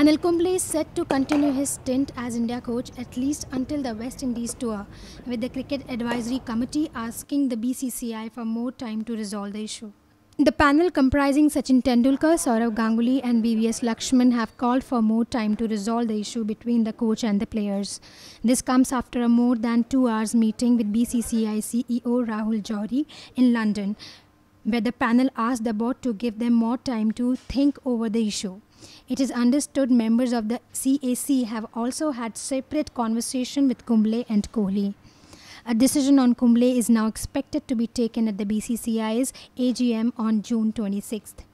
Anil Kumble is set to continue his stint as India coach at least until the West Indies tour, with the Cricket Advisory Committee asking the BCCI for more time to resolve the issue. The panel comprising Sachin Tendulkar, Sourav Ganguly and VVS Lakshman have called for more time to resolve the issue between the coach and the players. This comes after a more than two hours meeting with BCCI CEO Rahul Johri in London, where the panel asked the board to give them more time to think over the issue. It is understood members of the CAC have also had separate conversation with Kumble and Kohli. A decision on Kumble is now expected to be taken at the BCCI's AGM on June 26th.